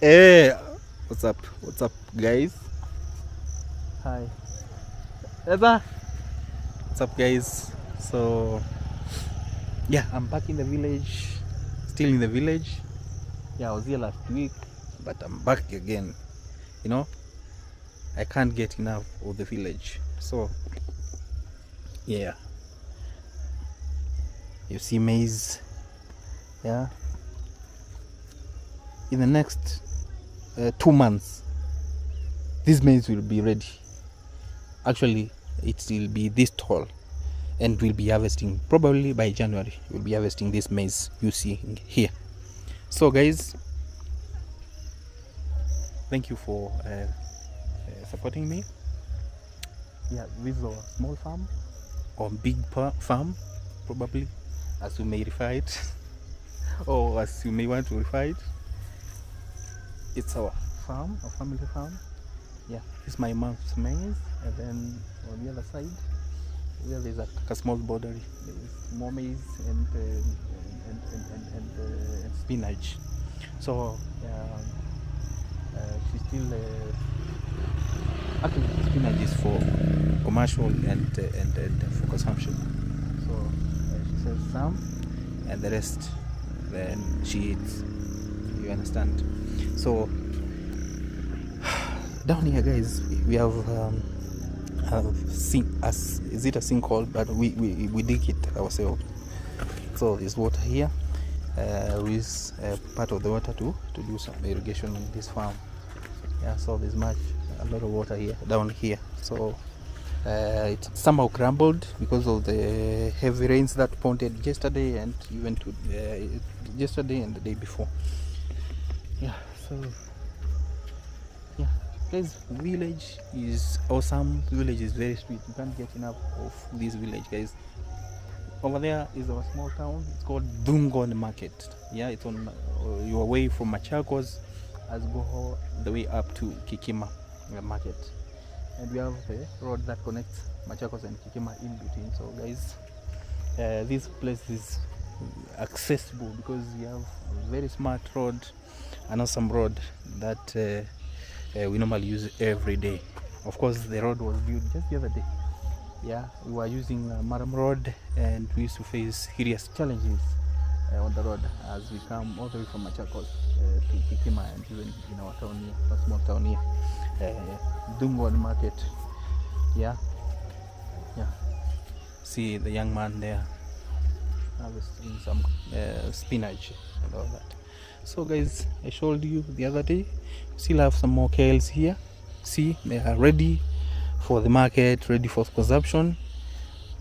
Hey, what's up? What's up, guys? Hi. Eva. What's up, guys? So, yeah, I'm back in the village. Still in the village. Yeah, I was here last week, but I'm back again. You know, I can't get enough of the village. So, yeah. You see maize. Yeah. In the next uh, two months this maize will be ready. Actually it will be this tall and we'll be harvesting. Probably by january we'll be harvesting this maize you see here. So guys thank you for uh, uh, supporting me. Yeah this is our small farm. Or big farm probably as you may refer it. Or as you may want to refer it it's our farm, our family farm. Yeah, it's my mom's maize, and then on the other side, there's a, a small bordery, there's more maize and uh, and and and, and, uh, and spinach. So um, uh, still uh, actually spinach is for commercial and uh, and, and for consumption. So uh, she sells some, and the rest then she eats. You understand? So down here guys we have um sink as is it a sinkhole? But we, we we dig it ourselves. So there's water here. Uh, we uh, part of the water to to do some irrigation in this farm. Yeah so there's much a lot of water here down here. So uh, it somehow crumbled because of the heavy rains that pounded yesterday and even to uh, yesterday and the day before. Yeah so yeah guys village is awesome. Village is very sweet. You can't get enough of this village guys. Over there is our small town. It's called dungon market. Yeah it's on uh, your way from machakos as go the way up to kikima market. And we have the road that connects machakos and kikima in between. So guys uh, this place is accessible because you have a very smart road an awesome road that uh, uh, we normally use every day. Of course, the road was built just the other day. Yeah, we were using uh, Maram Road and we used to face serious challenges uh, on the road as we come all the way from Machakos uh, to Kikima and even in our town here, a small town here, uh, Dungon Market. Yeah, yeah. See the young man there harvesting some uh, spinach and all that. So guys i showed you the other day. Still have some more kales here. See they are ready for the market ready for consumption.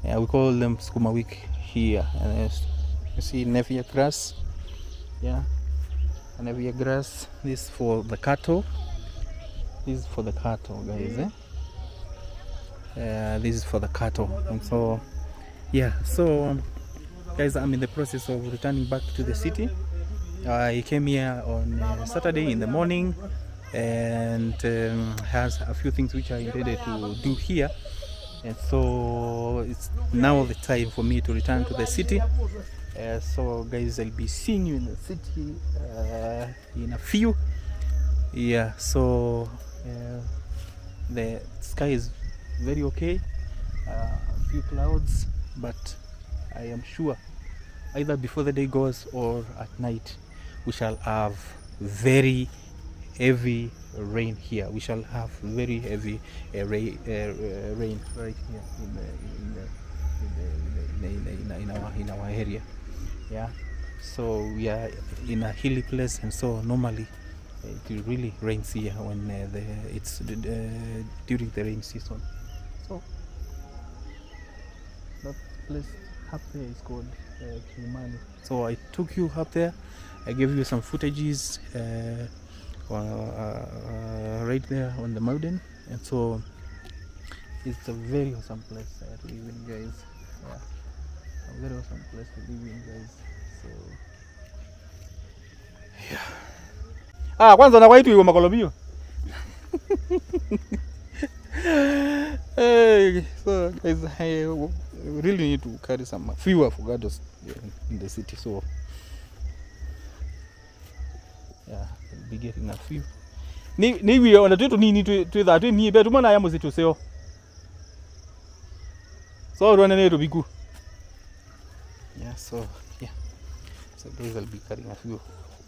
Yeah, we call them skuma week here. And you see nevia grass. Yeah nevia grass. This for the cattle. This is for the cattle guys eh? uh, this is for the cattle. And so yeah so um, guys i'm in the process of returning back to the city. I came here on uh, Saturday in the morning and um, has a few things which I intended to do here. And so it's now the time for me to return to the city. Uh, so guys I'll be seeing you in the city uh, in a few. Yeah so uh, the sky is very okay uh, a few clouds but I am sure either before the day goes or at night we shall have very heavy rain here. We shall have very heavy uh, rain, uh, uh, rain right here in the in the in, our in our area. Yeah. So we are in a hilly place and so normally it really rains here when uh, the it's during the rain season. So that place up there is called uh, Kilimani. So I took you up there. I gave you some footages uh, uh, uh, right there on the mountain, and so it's a very awesome place to live in, guys. Yeah, a very awesome place to live in, guys. So yeah. Ah, kwanza na waitu makolobio. hey, so guys, I really need to carry some few avocados in the city. So yeah, we'll be getting a few. Ni ni wi ona tu nini tu that ni betu mana ya muzitu seo. So run ne to good yeah so yeah. So those will be carrying a few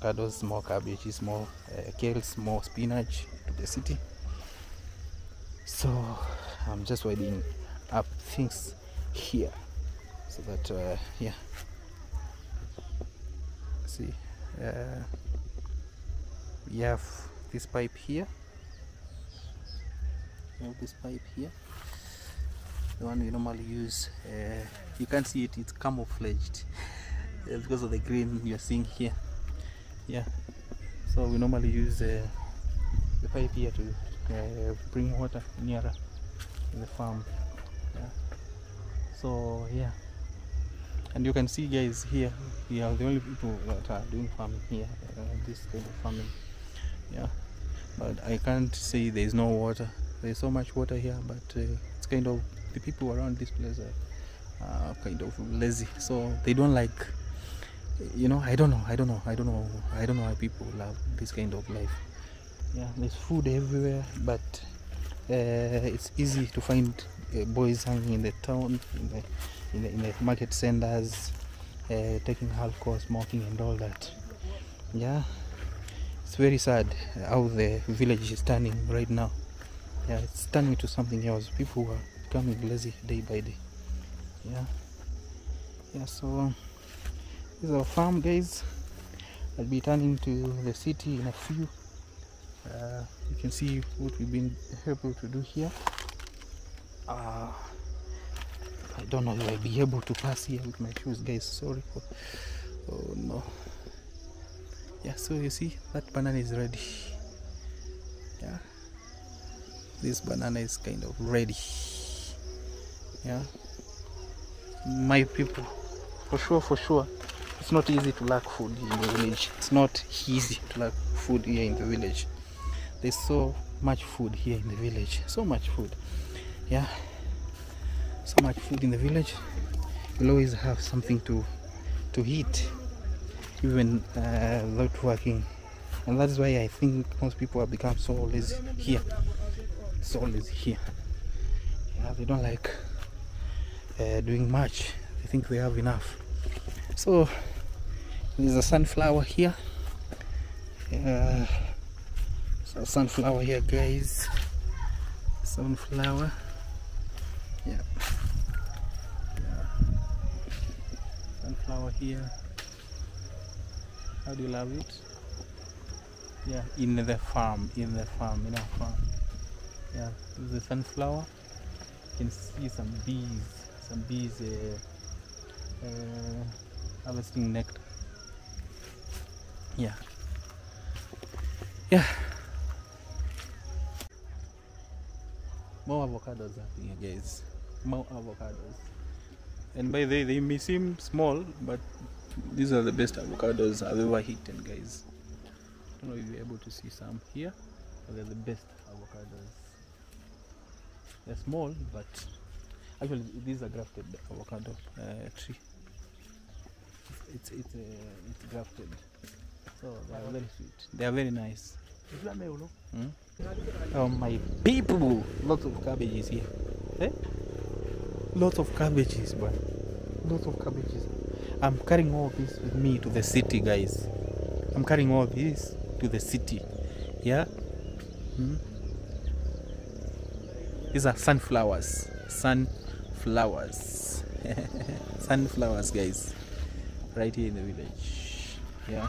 avocados more cabbages more uh, kales more spinach to the city. So i'm just waiting up things here. So that uh, yeah. See uh, we have this pipe here. We have this pipe here. The one we normally use uh, you can't see it it's camouflaged. Because of the green you're seeing here. Yeah. So we normally use uh, the pipe here to uh, bring water nearer the farm. Yeah so yeah. And you can see guys here we are the only people that are doing farming here uh, this kind of farming. Yeah. But i can't say there is no water. There's so much water here but uh, it's kind of the people around this place are uh, kind of lazy. So they don't like you know i don't know i don't know i don't know i don't know why people love this kind of life. Yeah there's food everywhere but uh, it's easy to find uh, boys hanging in the town in the in the, in the market centers uh, taking alcohol smoking and all that. Yeah. It's very sad how the village is turning right now. Yeah it's turning to something else. People are becoming lazy day by day. Yeah. Yeah so this is our farm guys. I'll be turning to the city in a few. Uh, you can see what we've been able to do here. Uh, I don't know if I'll be able to pass here with my shoes guys. Sorry for oh no. Yeah so you see that banana is ready. Yeah. This banana is kind of ready. Yeah. My people for sure for sure it's not easy to lack food in the village. It's not easy to lack food here in the village there's so much food here in the village. So much food. Yeah. So much food in the village. You'll always have something to to eat even uh, without working. And that's why i think most people have become so lazy here. So lazy here. Yeah they don't like uh, doing much. They think they have enough. So there's a sunflower here. Uh, sunflower here guys. Sunflower. Yeah. Sunflower here. How do you love it? Yeah in the farm in the farm in our farm. Yeah the sunflower. You can see some bees some bees uh, uh, harvesting nectar yeah. Yeah more avocados happening guys more avocados. And by the way they may seem small but these are the best avocados i've ever eaten guys. I don't know if you're able to see some here but they're the best avocados. They're small but actually these are grafted avocado uh, tree. It's it's uh, it's grafted. So they are very sweet. They are very nice mm? oh my people lots of cabbages here. Eh? lots of cabbages but lots of cabbages. I'm carrying all this with me to the city guys. I'm carrying all this to the city. Yeah? Hmm? these are sunflowers. Sunflowers. Sunflowers guys. Right here in the village. Yeah?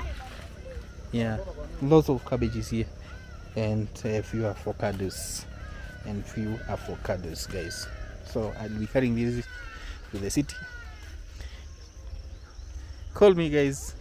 Yeah lots of cabbages here. And a few avocados. And few avocados guys. So i'll be carrying this to the city. Call me guys